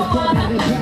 我做的排